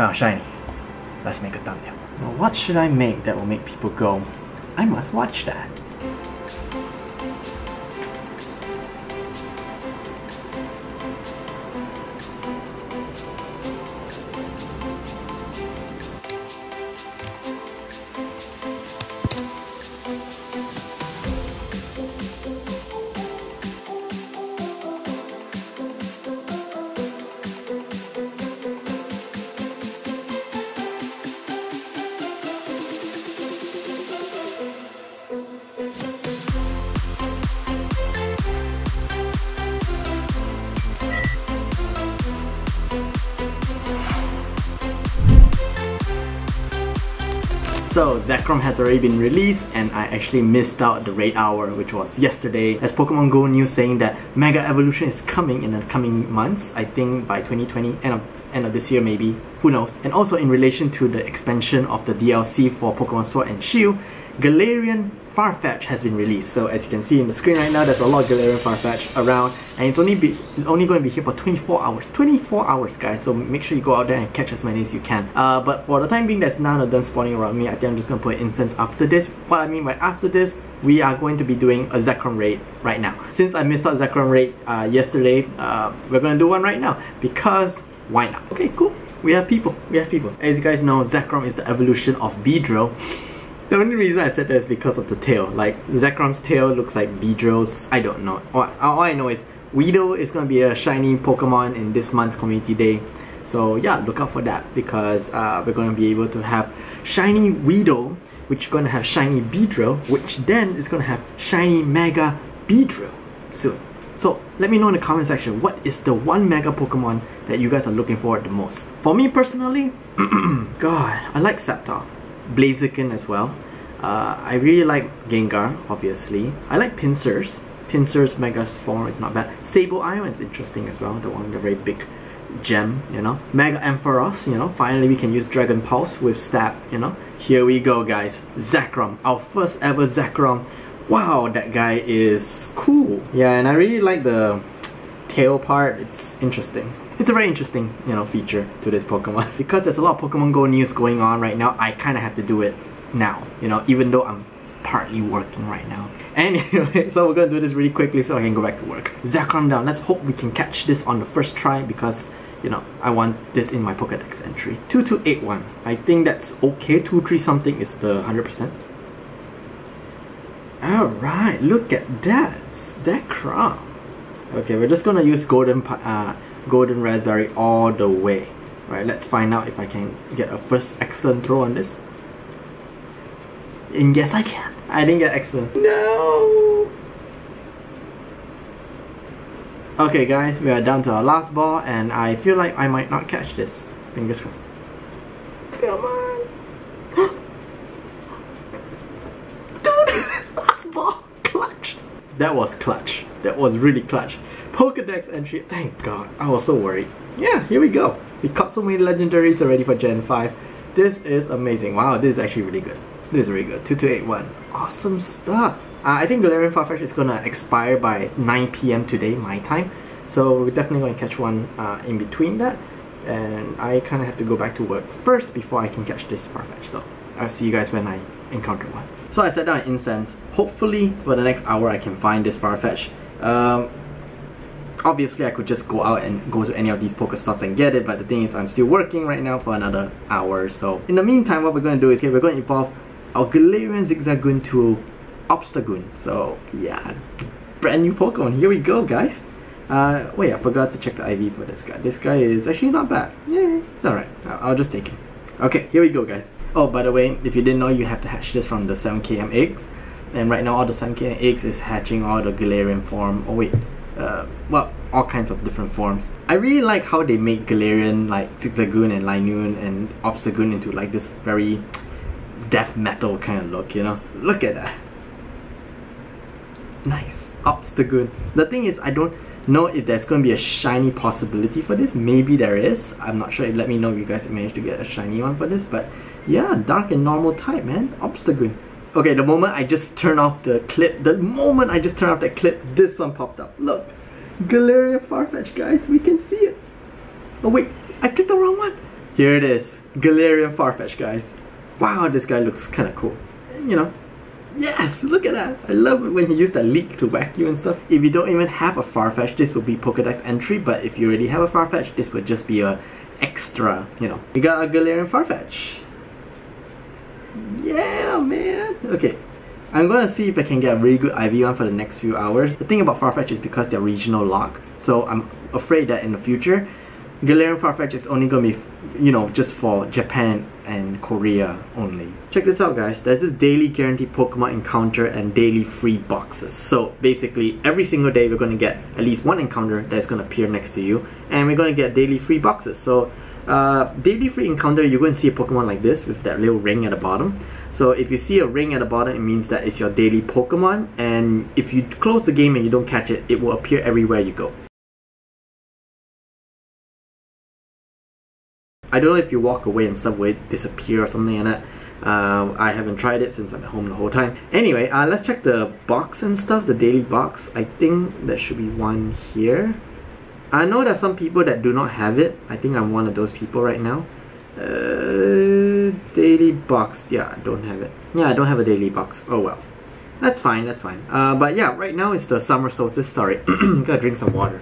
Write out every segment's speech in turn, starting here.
found shiny. Let's make a thumbnail. Well, what should I make that will make people go, I must watch that? So Zekrom has already been released and I actually missed out the raid hour which was yesterday as Pokemon Go news saying that Mega Evolution is coming in the coming months. I think by 2020 end of, end of this year maybe. Who knows? And also in relation to the expansion of the DLC for Pokemon Sword and Shield Galarian Farfetch has been released. So as you can see in the screen right now, there's a lot of Galarian Farfetch around and it's only be, it's only going to be here for 24 hours. 24 hours guys, so make sure you go out there and catch as many as you can. Uh, but for the time being, there's none of them spawning around me. I think I'm just going to put incense after this. What I mean by after this, we are going to be doing a Zekrom raid right now. Since I missed out Zekrom raid uh, yesterday, uh, we're going to do one right now because why not? Okay, cool. We have people. We have people. As you guys know, Zekrom is the evolution of Beedrill. The only reason I said that is because of the tail. Like, Zekrom's tail looks like Beedrill's. I don't know. All, all I know is Weedle is going to be a shiny Pokemon in this month's Community Day. So yeah, look out for that because uh, we're going to be able to have shiny Weedle, which is going to have shiny Beedrill, which then is going to have shiny Mega Beedrill soon. So let me know in the comment section what is the one Mega Pokemon that you guys are looking forward the most. For me personally, God, I like Sceptile. Blaziken as well. Uh, I really like Gengar, obviously. I like Pinsirs. Pinsir's Mega form is not bad. Sableye is interesting as well, the one, the very big gem, you know. Mega Ampharos, you know, finally we can use Dragon Pulse with Stab, you know. Here we go guys, Zekrom, our first ever Zekrom. Wow, that guy is cool. Yeah, and I really like the tail part, it's interesting it's a very interesting, you know, feature to this Pokemon. because there's a lot of Pokemon Go news going on right now, I kind of have to do it now, you know, even though I'm partly working right now. Anyway, so we're gonna do this really quickly so I can go back to work. Zekrom down, let's hope we can catch this on the first try because you know, I want this in my Pokedex entry. 2281. I think that's okay. 23 something is the 100%. Alright, look at that. Zekrom. Okay, we're just gonna use golden uh, golden razz berry all the way. Right, let's find out if I can get a first excellent throw on this. And yes, I can. I didn't get excellent. No! Okay guys, we are down to our last ball and I feel like I might not catch this. Fingers crossed. Come on! Dude! last ball! Clutch! That was clutch. That was really clutch. Pokedex entry, thank god. I was so worried. Yeah, here we go. We caught so many legendaries already for Gen 5. This is amazing. Wow, this is actually really good. This is really good. 2281. Awesome stuff. Uh, I think Galarian Farfetch is gonna expire by 9 p.m. today, my time. So we're definitely to catch one uh, in between that. And I kind of have to go back to work first before I can catch this Farfetch. So I'll see you guys when I encounter one. So I set down an incense. Hopefully for the next hour I can find this Farfetch. Um, obviously I could just go out and go to any of these Pokestops and get it, but the thing is I'm still working right now for another hour. So in the meantime, what we're going to do is okay, we're going to evolve our Galarian Zigzagoon to Obstagoon. So yeah, brand new Pokemon. Here we go, guys. Uh, wait, I forgot to check the IV for this guy. This guy is actually not bad. Yeah, it's alright. I'll, I'll just take him. Okay, here we go, guys. Oh, by the way, if you didn't know, you have to hatch this from the 7km eggs. And right now, all the 7km eggs is hatching all the Galarian form. Oh wait, uh, well, all kinds of different forms. I really like how they make Galarian, like Zigzagoon and Linoone and Obstagoon into like this very death metal kind of look, you know? Look at that. Nice. Obstagoon. The thing is, I don't know if there's going to be a shiny possibility for this. Maybe there is. I'm not sure. Let me know if you guys managed to get a shiny one for this. But yeah, dark and normal type, man. Obstagoon. Okay, the moment I just turn off the clip, the moment I just turn off that clip, this one popped up. Look, Galarian Farfetch, guys, we can see it. Oh wait, I clicked the wrong one. Here it is, Galarian Farfetch, guys. Wow, this guy looks kind of cool. You know, Yes, look at that. I love it when he used that leek to whack you and stuff. If you don't even have a Farfetch, this will be Pokedex entry, but if you already have a Farfetch, this would just be a extra, you know. We got a Galarian Farfetch. Yeah, man. Okay, I'm gonna see if I can get a really good IV one for the next few hours. The thing about Farfetch is because they're regional lock, so I'm afraid that in the future, Galarian Farfetch is only gonna be, you know, just for Japan and Korea only. Check this out guys, there's this daily guaranteed Pokemon encounter and daily free boxes. So basically every single day we're gonna get at least one encounter that's gonna appear next to you and we're gonna get daily free boxes. So uh, daily free encounter, you're going to see a Pokemon like this with that little ring at the bottom. So if you see a ring at the bottom, it means that it's your daily Pokemon and if you close the game and you don't catch it, it will appear everywhere you go. I don't know if you walk away and will disappear or something like that. Um, I haven't tried it since I'm at home the whole time. Anyway, uh, let's check the box and stuff, the daily box. I think there should be one here. I know there's some people that do not have it. I think I'm one of those people right now. Uh, daily box. Yeah, I don't have it. Yeah, I don't have a daily box. Oh well. That's fine, that's fine. Uh, but yeah, right now it's the summer solstice story. Gotta drink some water.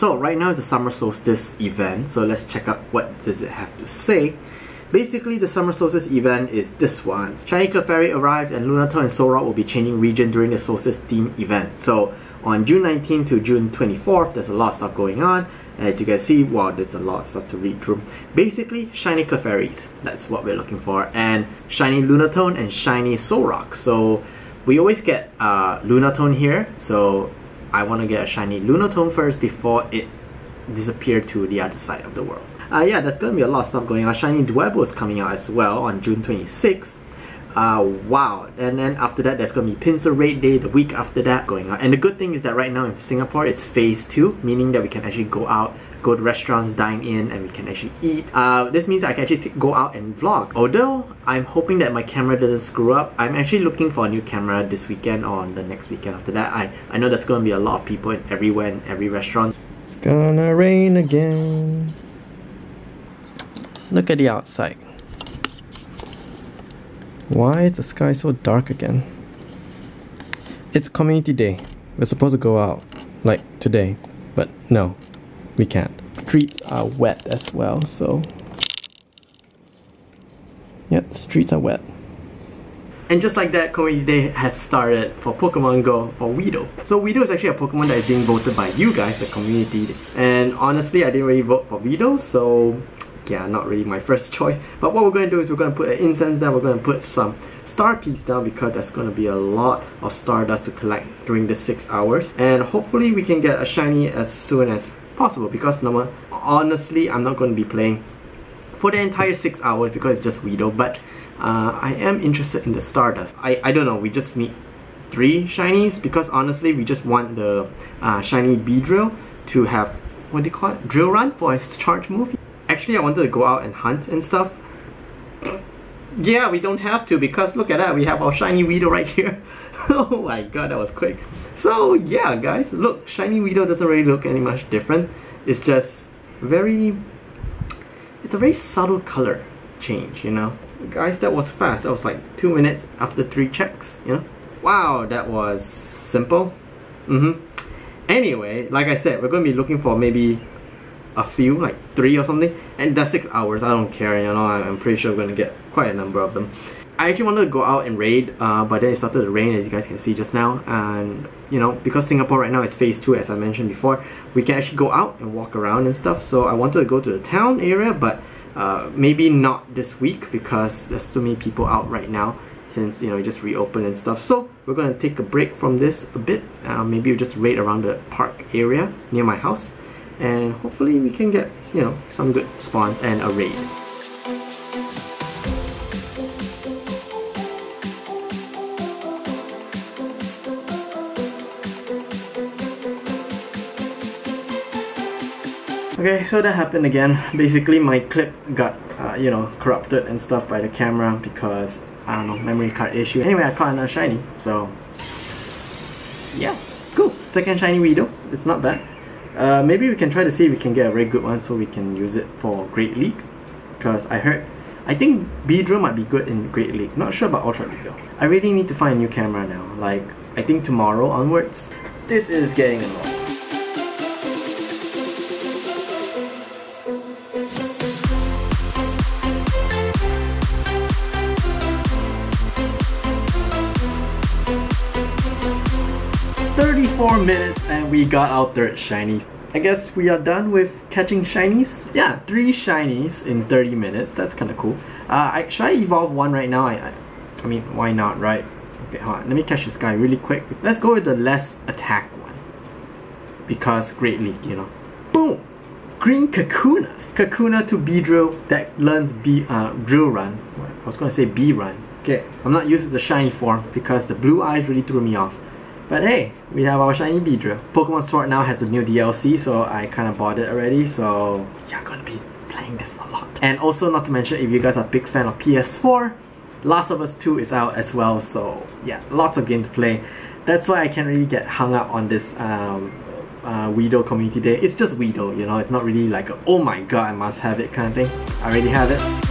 So right now it's a summer solstice event, so let's check out what does it have to say. Basically, the summer solstice event is this one. Shiny Clefairy arrives and Lunatone and Solrock will be changing region during the solstice theme event. So on June 19 to June 24th, there's a lot of stuff going on. And as you can see, wow, there's a lot of stuff to read through. Basically, shiny Clefairies. That's what we're looking for. And shiny Lunatone and shiny Solrock. So we always get uh, Lunatone here. So I want to get a shiny Lunatone first before it disappeared to the other side of the world. Uh, yeah, there's gonna be a lot of stuff going on. Shiny Dwebble is coming out as well on June 26th. Uh, wow, and then after that there's gonna be Pinsir Raid Day the week after that going on. And the good thing is that right now in Singapore it's phase 2, meaning that we can actually go out go to restaurants, dine in, and we can actually eat. Uh, this means I can actually go out and vlog. Although, I'm hoping that my camera doesn't screw up. I'm actually looking for a new camera this weekend or the next weekend after that. I, I know there's gonna be a lot of people in everywhere in every restaurant. It's gonna rain again. Look at the outside. Why is the sky so dark again? It's community day. We're supposed to go out, like today, but no, we can't. Streets are wet as well, so yeah, the streets are wet. And just like that, Community Day has started for Pokemon Go for Weedle. So Weedle is actually a Pokemon that is being voted by you guys, the community. And honestly, I didn't really vote for Weedle, so yeah, not really my first choice. But what we're going to do is we're going to put an incense down, we're going to put some star piece down because there's going to be a lot of stardust to collect during the 6 hours. And hopefully we can get a shiny as soon as possible because number honestly I'm not going to be playing for the entire six hours because it's just Weedle but uh, I am interested in the Stardust. I, I don't know. We just need three shinies because honestly we just want the uh, shiny Beedrill to have what do you call it? Drill run for his charge move actually I wanted to go out and hunt and stuff. Yeah we don't have to because look at that we have our shiny Weedle right here. Oh my god that was quick. So yeah guys look shiny Weedle doesn't really look any much different. It's just very it's a very subtle color change you know? Guys that was fast. That was like two minutes after three checks you know? Wow that was simple. Mm-hmm. Anyway like I said we're gonna be looking for maybe a few like three or something and that's six hours I don't care you know I'm pretty sure I'm gonna get quite a number of them I actually wanted to go out and raid, uh, but then it started to rain as you guys can see just now. And you know, because Singapore right now is phase 2 as I mentioned before, we can actually go out and walk around and stuff. So I wanted to go to the town area, but uh, maybe not this week because there's too many people out right now since you know just reopened and stuff. So we're gonna take a break from this a bit. Uh, maybe we'll just raid around the park area near my house, and hopefully we can get you know some good spawns and a raid. Okay, so that happened again. Basically, my clip got, uh, you know, corrupted and stuff by the camera because, I don't know, memory card issue. Anyway, I caught another shiny, so... Yeah, cool. Second shiny Weedle. It's not bad. Uh, maybe we can try to see if we can get a very good one so we can use it for Great League. Because I heard, I think Beedrill might be good in Great League. Not sure about Ultra League though. I really need to find a new camera now. Like, I think tomorrow onwards. This is getting annoying. Thirty-four minutes and we got our third shiny. I guess we are done with catching shinies. Yeah, three shinies in 30 minutes. That's kind of cool. Uh, I, should I evolve one right now? I, I, I mean, why not, right? Okay, hold on. Let me catch this guy really quick. Let's go with the less attack one. Because Great League, you know. Boom! Green Kakuna. Kakuna to Beedrill that learns B, uh, Drill Run. I was gonna say B Run. Okay, I'm not used to the shiny form because the blue eyes really threw me off. But hey, we have our shiny Beedrill. Pokemon Sword now has a new DLC, so I kind of bought it already, so yeah, gonna be playing this a lot. And also, not to mention, if you guys are a big fan of PS4, Last of Us 2 is out as well, so yeah, lots of game to play. That's why I can't really get hung up on this um, uh, Community Day. It's just Weedle, you know, it's not really like a, oh my god, I must have it kind of thing. I already have it.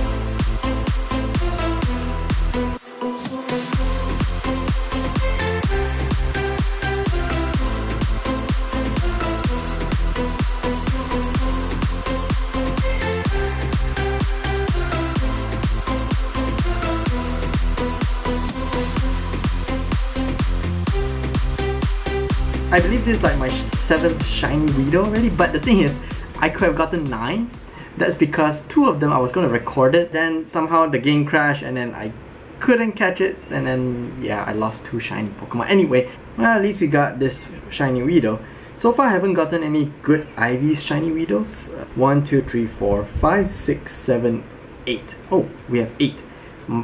I believe this is like my seventh shiny Weedle already, but the thing is, I could have gotten nine. That's because two of them I was going to record it, then somehow the game crashed and then I couldn't catch it, and then yeah, I lost two shiny Pokemon. Anyway, well, at least we got this shiny Weedle. So far I haven't gotten any good IV's shiny Weedles. Uh, one, two, three, four, five, six, seven, eight. Oh, we have 8.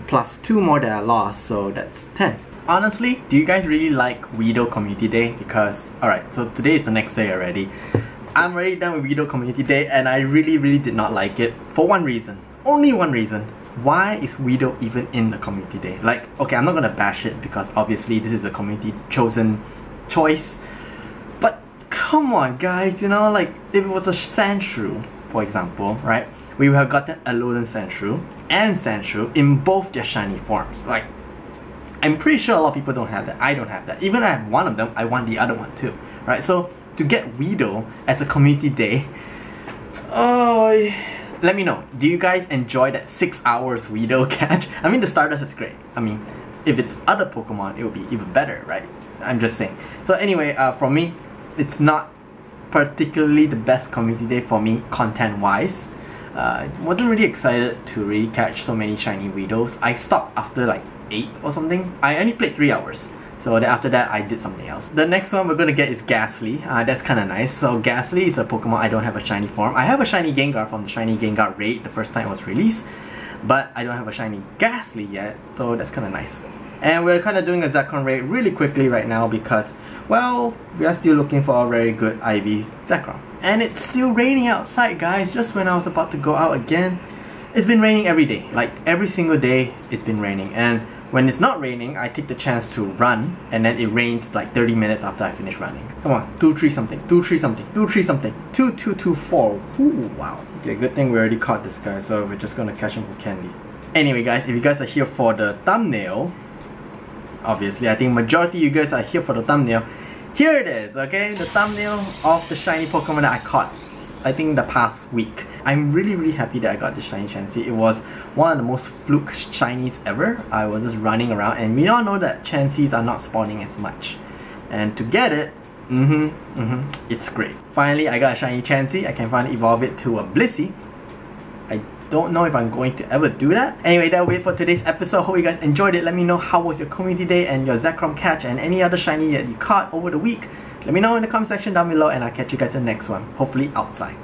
Plus 2 more that I lost, so that's 10 honestly, do you guys really like Weedle Community Day? Because, alright, so today is the next day already. I'm already done with Weedle Community Day and I really, really did not like it for one reason. Only one reason. Why is Weedle even in the Community Day? Like, okay, I'm not gonna bash it because obviously this is a community chosen choice. But come on guys, you know, like if it was a Sandshrew, for example, right? We would have gotten Alolan Sandshrew and Sandshrew in both their shiny forms. Like, I'm pretty sure a lot of people don't have that. I don't have that. Even I have one of them, I want the other one too. Right? So to get Weedle as a community day, oh, let me know. Do you guys enjoy that six hours Weedle catch? I mean, the Stardust is great. I mean, if it's other Pokemon, it would be even better, right? I'm just saying. So anyway, uh, for me, it's not particularly the best community day for me content-wise. Uh, wasn't really excited to really catch so many shiny Weedles. I stopped after like 8 or something. I only played 3 hours. So then after that, I did something else. The next one we're gonna get is Gastly. Uh, that's kind of nice. So Gastly is a Pokemon I don't have a shiny form. I have a shiny Gengar from the shiny Gengar raid the first time it was released. But I don't have a shiny Gastly yet. So that's kind of nice. And we're kind of doing a Zekrom raid really quickly right now because, well, we are still looking for a very good IV Zekrom. And it's still raining outside, guys, just when I was about to go out again. It's been raining every day, like every single day it's been raining. And when it's not raining, I take the chance to run, and then it rains like 30 minutes after I finish running. Come on, 2, 3 something, 2, 3 something, 2, 3 something, 2, 2, 2, 4. Ooh, wow. Okay, good thing we already caught this guy, so we're just gonna catch him for candy. Anyway guys, if you guys are here for the thumbnail, obviously I think majority of you guys are here for the thumbnail, here it is, okay? The thumbnail of the shiny Pokemon that I caught I think the past week. I'm really really happy that I got the shiny Chansey. It was one of the most fluke shinies ever. I was just running around and we all know that Chanseys are not spawning as much. And to get it, mm-hmm, mm-hmm, it's great. Finally, I got a shiny Chansey. I can finally evolve it to a Blissey. I don't know if I'm going to ever do that. Anyway, that'll wait for today's episode. Hope you guys enjoyed it. Let me know how was your community day and your Zekrom catch and any other shiny that you caught over the week. Let me know in the comment section down below and I'll catch you guys in the next one. Hopefully outside.